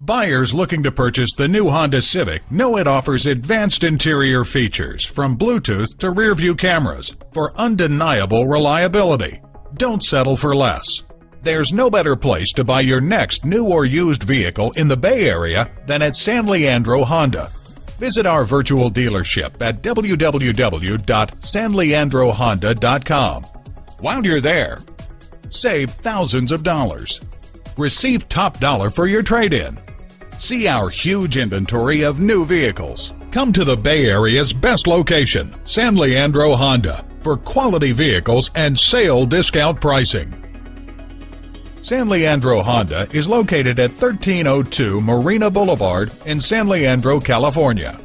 Buyers looking to purchase the new Honda Civic know it offers advanced interior features from Bluetooth to rear view cameras for undeniable reliability. Don't settle for less. There's no better place to buy your next new or used vehicle in the Bay Area than at San Leandro Honda. Visit our virtual dealership at www.sanleandrohonda.com. While you're there, save thousands of dollars. Receive top dollar for your trade in. See our huge inventory of new vehicles. Come to the Bay Area's best location, San Leandro Honda, for quality vehicles and sale discount pricing. San Leandro Honda is located at 1302 Marina Boulevard in San Leandro, California.